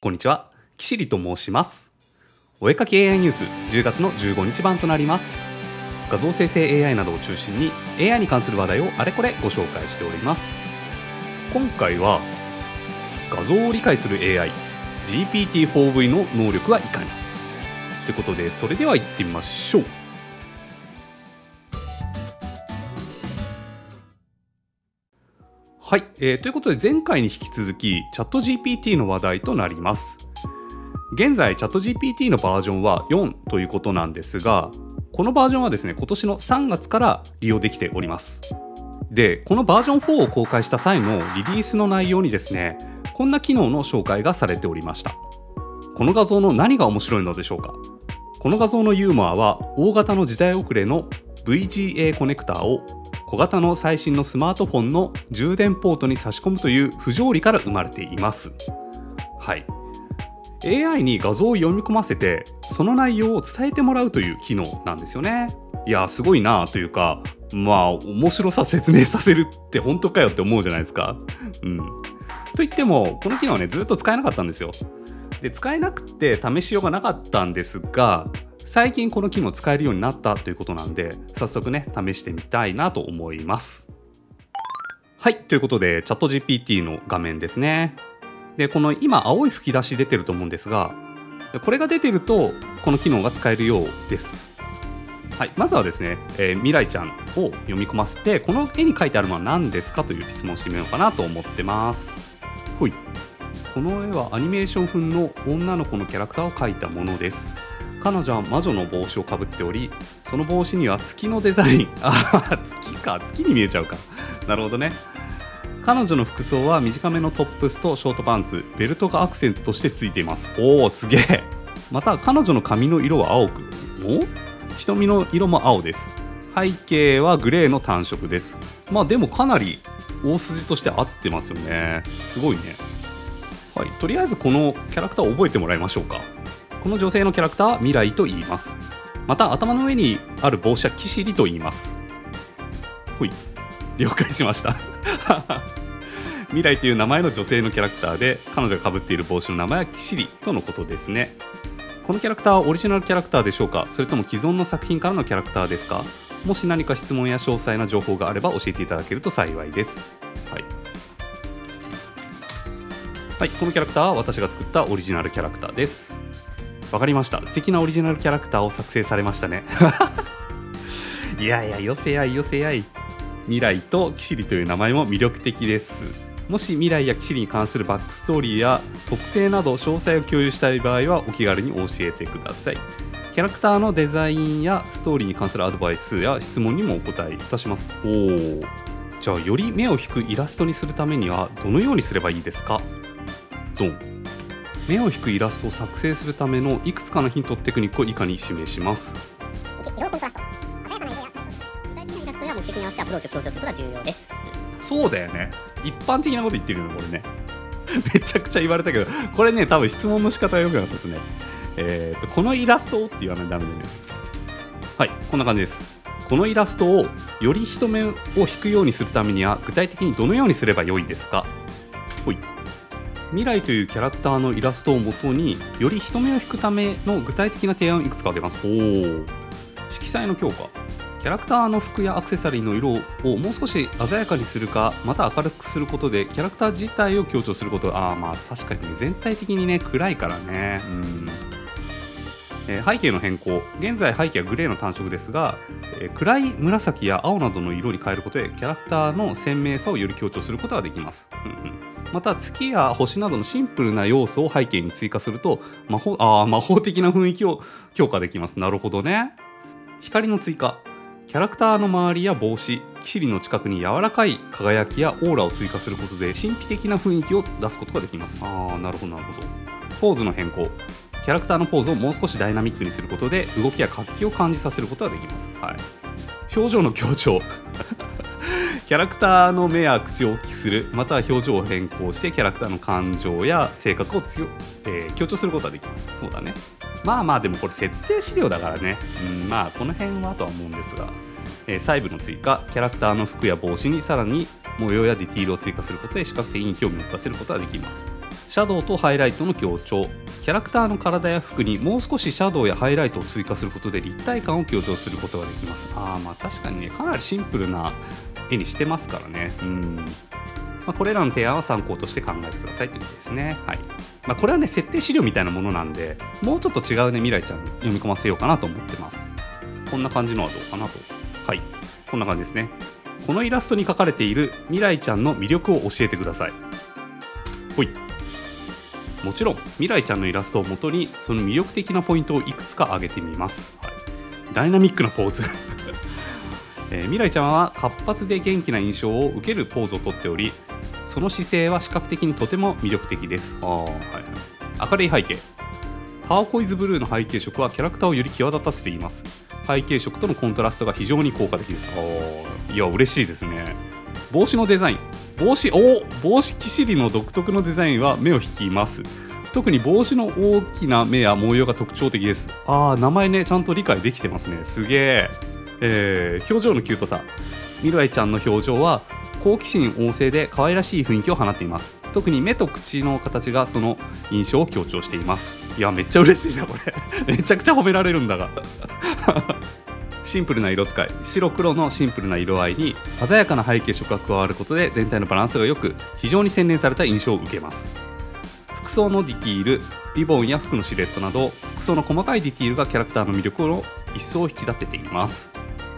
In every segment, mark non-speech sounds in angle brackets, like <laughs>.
こんにちは、岸里と申します。お絵かき AI ニュース10月の15日版となります。画像生成 AI などを中心に AI に関する話題をあれこれご紹介しております。今回は画像を理解する AI GPT-4V の能力はいかに？ということでそれでは行ってみましょう。はい、えーということで前回に引き続きチャット GPT の話題となります。現在チャット GPT のバージョンは4ということなんですがこのバージョンはですね今年の3月から利用できております。でこのバージョン4を公開した際のリリースの内容にですねこんな機能の紹介がされておりました。この画像の何が面白いのでしょうか。この画像のユーモアは大型の時代遅れの VGA コネクターを小型の最新のスマートフォンの充電ポートに差し込むという不条理から生まれています。はい。AI に画像を読み込ませてその内容を伝えてもらうという機能なんですよね。いやすごいなというかまあ面白さ説明させるって本当かよって思うじゃないですか。うん。といってもこの機能はねずっと使えなかったんですよ。で使えなくて試しようがなかったんですが最近この機能使えるようになったということなんで早速ね試してみたいなと思います。はいということでチャット GPT の画面ですね。でこの今青い吹き出し出てると思うんですがこれが出てるとこの機能が使えるようです。はい、まずはですね、えー、未来ちゃんを読み込ませてこの絵に描いてあるのは何ですかという質問をしてみようかなと思ってます。ほいこの絵はアニメーション風の女の子のキャラクターを描いたものです。彼女は魔女の帽子をかぶっておりその帽子には月のデザイン。<laughs> あ月か。月に見えちゃうか。なるほどね。彼女の服装は短めのトップスとショートパンツ。ベルトがアクセントとしてついています。おおすげえ。また彼女の髪の色は青く。お？瞳の色も青です。背景はグレーの単色です。まあでもかなり大筋として合ってますよね。すごいね。はい。とりあえずこのキャラクターを覚えてもらいましょうか。この女性のキャラクターは未来と言います。また頭の上にある帽子はキシリと言います。ほい。了解しました。<laughs> 未来という名前の女性のキャラクターで彼女がかぶっている帽子の名前はキシリとのことですね。このキャラクターはオリジナルキャラクターでしょうか？それとも既存の作品からのキャラクターですか？もし何か質問や詳細な情報があれば教えていただけると幸いです。はい。はい、このキャラクターは私が作ったオリジナルキャラクターです。わかりました。素敵なオリジナルキャラクターを作成されましたね。<laughs> いやいやよせやいよせやい。未来とキシリという名前も魅力的です。もし未来やキシリに関するバックストーリーや特性など詳細を共有したい場合はお気軽に教えてください。キャラクターのデザインやストーリーに関するアドバイスや質問にもお答えいたします。おおじゃあより目を引くイラストにするためにはどのようにすればいいですか？ドン目を引くイラストを作成するためのいくつかのヒントテクニックを以下に示します。色コントラスト鮮やかな色や具体的なイラストや目的に合わせてアプローチを強調することが重要です。そうだよね。一般的なこと言ってるよねこれね。<laughs> めちゃくちゃ言われたけどこれね多分質問の仕方が良くなかったですね。えっ、とこのイラストをって言わないとダメだね。はいこんな感じです。このイラストをより人目を引くようにするためには具体的にどのようにすればよいですか？ほい未来というキャラクターのイラストをもとにより人目を引くための具体的な提案をいくつか挙げます。おお色彩の強化キャラクターの服やアクセサリーの色をもう少し鮮やかにするかまた明るくすることでキャラクター自体を強調することああまあ確かにね全体的にね暗いからね。うんえー背景の変更。現在背景はグレーの単色ですが、えー暗い紫や青などの色に変えることでキャラクターの鮮明さをより強調することができます、うんうんまた月や星などのシンプルな要素を背景に追加すると魔法あー魔法的な雰囲気を強化できます。なるほどね。光の追加。キャラクターの周りや帽子。キシリの近くに柔らかい輝きやオーラを追加することで神秘的な雰囲気を出すことができます。ああなるほどなるほど。ポーズの変更。キャラクターのポーズをもう少しダイナミックにすることで動きや活気を感じさせることができます、はい、表情の強調キャラクターの目や口を大きくするまたは表情を変更してキャラクターの感情や性格を強、えー強調することができます。そうだね。まあまあでもこれ設定資料だからね、うん、まあこの辺はとは思うんですが、えー細部の追加キャラクターの服や帽子にさらに模様やディティールを追加することで視覚的に興味を持たせることができます。シャドウとハイライトの強調。キャラクターの体や服にもう少しシャドウやハイライトを追加することで立体感を強調することができます。あーまあ確かにねかなりシンプルな絵にしてますからね。うん、まあ、これらの提案は参考として考えてくださいということですね。はい。まあ、これはね設定資料みたいなものなんでもうちょっと違うね未来ちゃんに読み込ませようかなと思ってます。こんな感じのはどうかなと。はい。こんな感じですね。このイラストに書かれている未来ちゃんの魅力を教えてください。ほい。もちろん未来ちゃんのイラストをもとにその魅力的なポイントをいくつか挙げてみます、はい、ダイナミックなポーズ。<laughs> えー未来ちゃんは活発で元気な印象を受けるポーズをとっておりその姿勢は視覚的にとても魅力的です。あー、はい。はい、明るい背景。ターコイズブルーの背景色はキャラクターをより際立たせています。背景色とのコントラストが非常に効果的です。おーいや嬉しいですね。帽子のデザイン。帽子お帽子キシリの独特のデザインは目を引きます。特に帽子の大きな目や模様が特徴的です。あー名前ねちゃんと理解できてますね。すげえ。えー表情のキュートさ。未来ちゃんの表情は好奇心旺盛で可愛らしい雰囲気を放っています。特に目と口の形がその印象を強調しています。いやめっちゃ嬉しいなこれ。めちゃくちゃ褒められるんだが。シンプルな色使い白黒のシンプルな色合いに鮮やかな背景色が加わることで全体のバランスが良く非常に洗練された印象を受けます。服装のディティールリボンや服のシルエットなど服装の細かいディティールがキャラクターの魅力を一層引き立てています。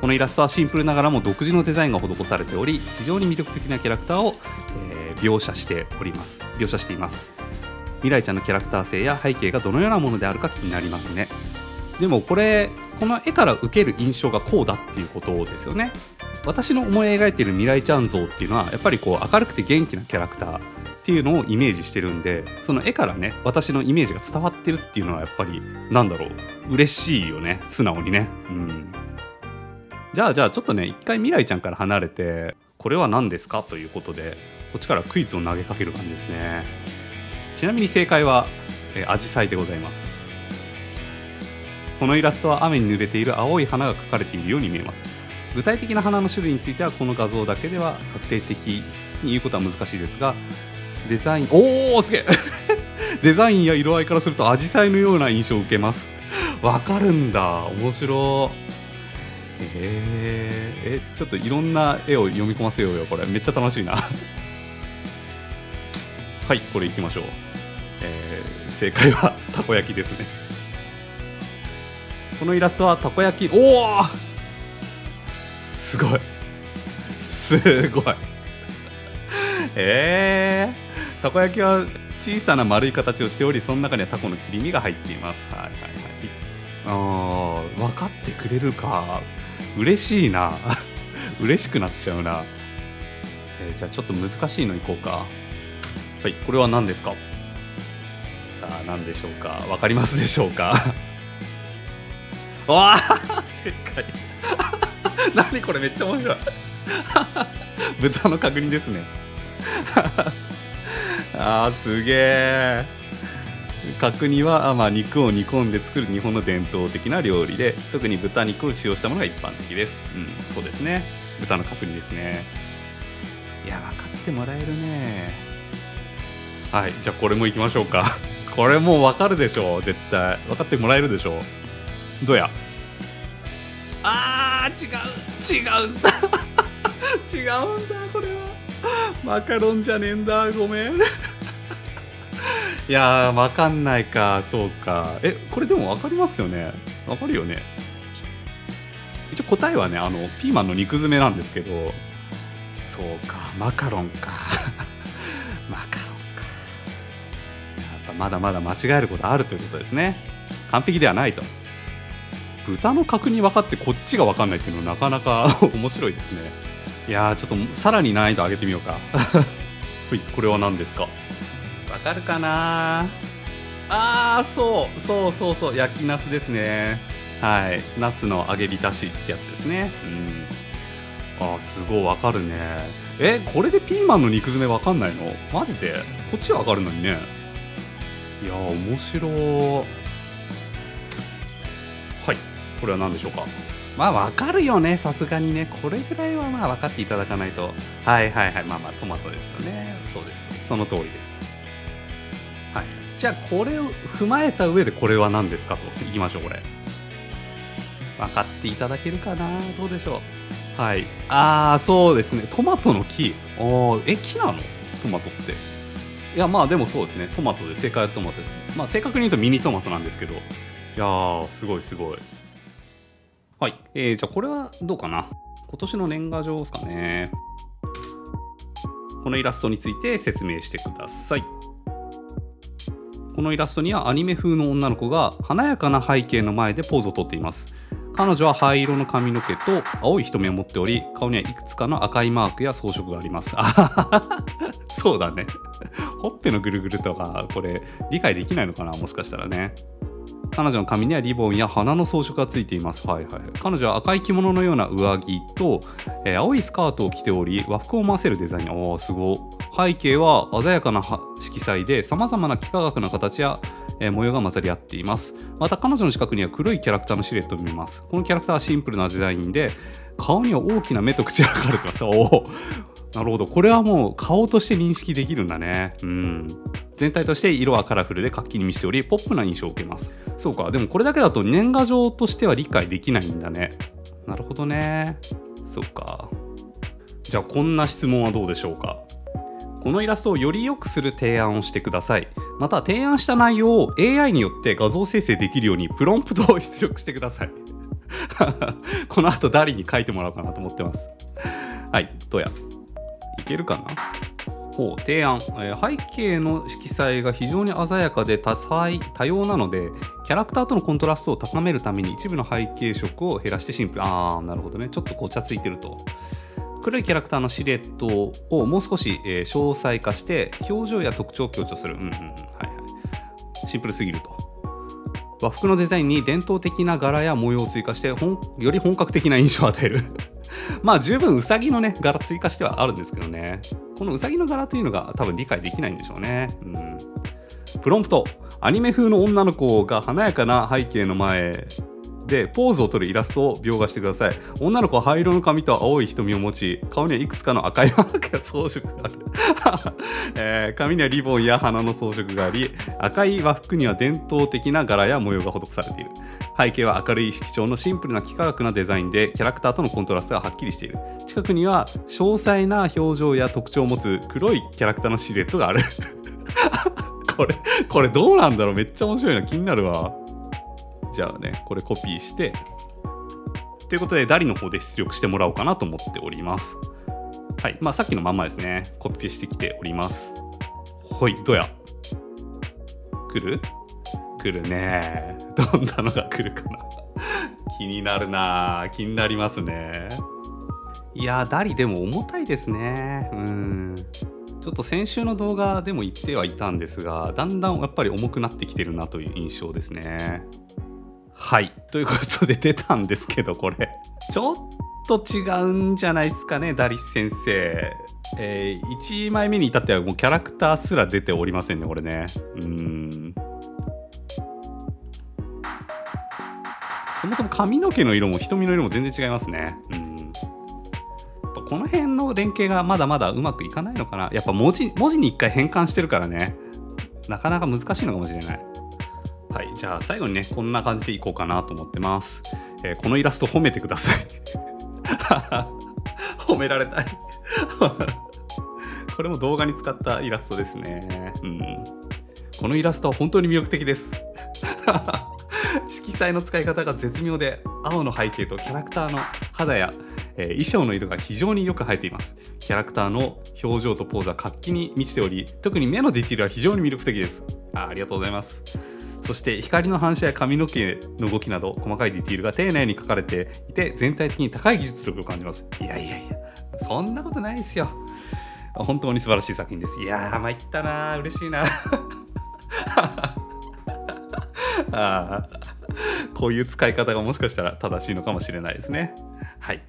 このイラストはシンプルながらも独自のデザインが施されており非常に魅力的なキャラクターを、えー描写しております。描写しています。未来ちゃんのキャラクター性や背景がどのようなものであるか気になりますね。でもこれこの絵から受ける印象がこうだっていうことですよね。私の思い描いている未来ちゃん像っていうのはやっぱりこう明るくて元気なキャラクターっていうのをイメージしてるんでその絵からね私のイメージが伝わってるっていうのはやっぱりなんだろう。嬉しいよね。素直にね。うん。じゃあじゃあちょっとね一回未来ちゃんから離れてこれは何ですかということでこっちからクイズを投げかける感じですね。ちなみに正解はアジサイでございます。このイラストは雨に濡れている青い花が描かれているように見えます。具体的な花の種類についてはこの画像だけでは確定的に言うことは難しいですがデザインおおすげえ！<laughs> デザインや色合いからするとアジサイのような印象を受けます。わかるんだ。面白えー、えちょっといろんな絵を読み込ませようよこれ。めっちゃ楽しいな。はいこれいきましょう、えー正解はたこ焼きですね。このイラストはたこ焼き。おおすごい。すごい。えー、たこ焼きは小さな丸い形をしておりその中にはタコの切り身が入っています。はいはいはい。あー分かってくれるか。嬉しいな。<laughs> 嬉しくなっちゃうな、えーじゃあちょっと難しいのいこうか。はいこれは何ですか？さあ何でしょうか？分かりますでしょうか？わあ正解何これめっちゃ面白い。<laughs> 豚の角煮ですね。<laughs> あーすげえ角煮はあ、まあ、肉を煮込んで作る日本の伝統的な料理で特に豚肉を使用したものが一般的です。うんそうですね。豚の角煮ですね。いや分かってもらえるね。はいじゃあこれもいきましょうか。<laughs> これもう分かるでしょう絶対。分かってもらえるでしょう。どうや？あー違う違う。んだ <laughs> 違うんだこれは。マカロンじゃねえんだごめん。<laughs> いやーわかんないか。そうか。えこれでも分かりますよね？わかるよね？一応答えはねあのピーマンの肉詰めなんですけど。そうかマカロンか。<laughs> マカロンか。やっぱまだまだ間違えることあるということですね。完璧ではないと豚の角煮分かってこっちが分かんないっていうのはなかなか <laughs> 面白いですね。いやーちょっとさらに難易度上げてみようか。<laughs> はいこれは何ですか？わかるかな？あーそうそうそうそう。焼きナスですね。はいナスの揚げ浸しってやつですね。うん。あーすごいわかるね。えこれでピーマンの肉詰めわかんないの？マジで？こっちはわかるのにね。いやー面白いこれは何でしょうか？まあわかるよねさすがにね。これぐらいはまあ分かっていただかないと。はいはいはい。まあまあトマトですよね。そうです。その通りです。はい。じゃあこれを踏まえた上でこれは何ですかと。いきましょうこれ。分かっていただけるかな？どうでしょう？はい。ああそうですね。トマトの木。おえ木なの？トマトって。いやまあでもそうですね。トマトで正解はトマトです。ねまあ正確に言うとミニトマトなんですけど。いやーすごいすごい。はい、えー、じゃあこれはどうかな？今年の年賀状ですかね。このイラストについて説明してください。このイラストにはアニメ風の女の子が華やかな背景の前でポーズをとっています。彼女は灰色の髪の毛と青い瞳を持っており顔にはいくつかの赤いマークや装飾があります。あ <laughs> そうだね。ほっぺのぐるぐるとかこれ理解できないのかな？もしかしたらね。彼女の髪にはリボンや花の装飾がついています。はいはい、彼女は赤い着物のような上着と、えー青いスカートを着ており、和服を思わせるデザイン。おー、すごい。背景は鮮やかな色彩で、さまざまな幾何学な形や、え模様が混ざり合っています。また彼女の近くには黒いキャラクターのシルエットを見ます。このキャラクターはシンプルなデザインで、顔には大きな目と口が描かれてます。お、なるほど。これはもう顔として認識できるんだね。うん。全体として色はカラフルで活気に満ちておりポップな印象を受けます。そうか。でもこれだけだと年賀状としては理解できないんだね。なるほどね。そうか。じゃあこんな質問はどうでしょうか。このイラストをより良くする提案をしてください。また提案した内容を AI によって画像生成できるようにプロンプトを出力してください。<laughs> この後ダリに書いてもらおうかなと思ってます。はい。どうや？いけるかな？ほう提案、えー背景の色彩が非常に鮮やかで多彩多様なのでキャラクターとのコントラストを高めるために一部の背景色を減らしてシンプルああなるほどね。ちょっとごちゃついてると。黒いキャラクターのシルエットをもう少し、えー詳細化して表情や特徴を強調する。うんうんうん。はいはい。シンプルすぎると。和服のデザインに伝統的な柄や模様を追加してより本格的な印象を与える。<laughs> まあ十分うさぎのね柄追加してはあるんですけどね。このうさぎの柄というのが多分理解できないんでしょうね、うん、プロンプト。アニメ風の女の子が華やかな背景の前でポーズを取るイラストを描画してください。女の子は灰色の髪と青い瞳を持ち顔にはいくつかの赤いマークや装飾がある、<laughs> えー髪にはリボンや花の装飾があり赤い和服には伝統的な柄や模様が施されている。背景は明るい色調のシンプルな幾何学なデザインでキャラクターとのコントラストがはっきりしている。近くには詳細な表情や特徴を持つ黒いキャラクターのシルエットがある。<laughs> これこれどうなんだろう？めっちゃ面白いな。気になるわ。じゃあねこれコピーして。ということでダリの方で出力してもらおうかなと思っております。はい。まあさっきのまんまですね。コピーしてきております。ほい。どうや？来る？来るね。どんなのが来るかな。<laughs> 気になるな。気になりますね。いやーダリでも重たいですね。うん。ちょっと先週の動画でも言ってはいたんですがだんだんやっぱり重くなってきてるなという印象ですね。はい。ということで出たんですけどこれ。ちょっと違うんじゃないですかねダリス先生。えー1枚目に至ってはもうキャラクターすら出ておりませんねこれね。うん。そもそも髪の毛の色も瞳の色も全然違いますね。うん。この辺の連携がまだまだうまくいかないのかな。やっぱ文字文字に一回変換してるからね。なかなか難しいのかもしれない。はいじゃあ最後にねこんな感じでいこうかなと思ってます、えーこのイラスト褒めてください。<laughs> 褒められたい。<laughs> これも動画に使ったイラストですね。うん。このイラストは本当に魅力的です。<laughs> 色彩の使い方が絶妙で青の背景とキャラクターの肌や、えー衣装の色が非常によく映えています。キャラクターの表情とポーズは活気に満ちており特に目のディティールは非常に魅力的です。あありがとうございます。そして光の反射や髪の毛の動きなど細かいディティールが丁寧に描かれていて全体的に高い技術力を感じます。いやいやいやそんなことないですよ。本当に素晴らしい作品です。いやー参ったなー。嬉しいな <laughs> あこういう使い方がもしかしたら正しいのかもしれないですね。はい。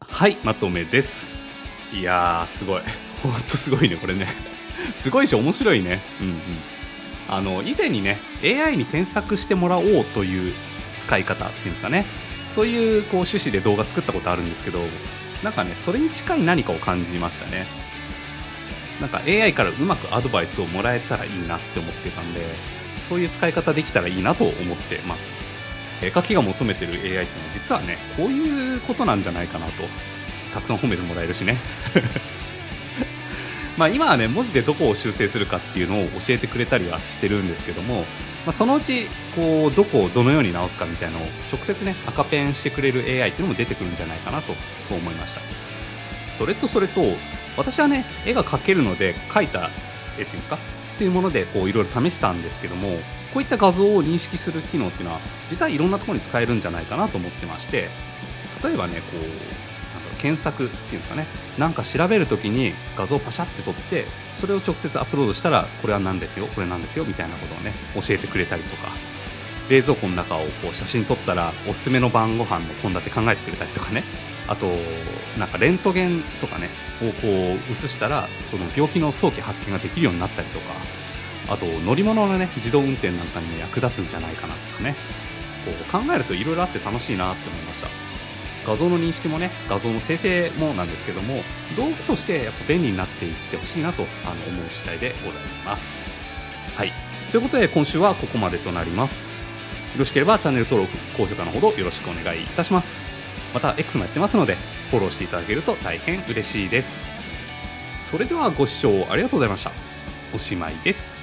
はいまとめです。いやーすごい。ほんとすごいねこれね。すごいし面白いね。うんうん。あの以前にね AI に添削してもらおうという使い方っていうんですかね。そういうこう趣旨で動画作ったことあるんですけどなんかねそれに近い何かを感じましたね。なんか AI からうまくアドバイスをもらえたらいいなって思ってたんでそういう使い方できたらいいなと思ってます。絵描きが求めてる AI っていうのは実はねこういうことなんじゃないかなとたくさん褒めてもらえるしね。まあ今はね文字でどこを修正するかっていうのを教えてくれたりはしてるんですけども、まあ、そのうちこうどこをどのように直すかみたいなのを直接ね赤ペンしてくれる AI っていうのも出てくるんじゃないかなとそう思いました。それとそれと私はね絵が描けるので描いた絵っていうんですか？っていうものでこういろいろ試したんですけどもこういった画像を認識する機能っていうのは実はいろんなところに使えるんじゃないかなと思ってまして例えばねこう検索っていうんですかね。なんか調べるときに画像をパシャって撮ってそれを直接アップロードしたらこれは何ですよこれなんですよみたいなことをね教えてくれたりとか。冷蔵庫の中をこう写真撮ったらおすすめの晩ご飯の献立考えてくれたりとかね。あとなんかレントゲンとかねをこう写したらその病気の早期発見ができるようになったりとか。あと乗り物のね自動運転なんかにも役立つんじゃないかなとかね。こう考えるといろいろあって楽しいなって思いました。画像の認識もね画像の生成もなんですけども道具としてやっぱ便利になっていってほしいなとあの思う次第でございます。はい。ということで今週はここまでとなります。よろしければチャンネル登録高評価のほどよろしくお願いいたします。また X もやってますのでフォローしていただけると大変嬉しいです。それではご視聴ありがとうございました。おしまいです。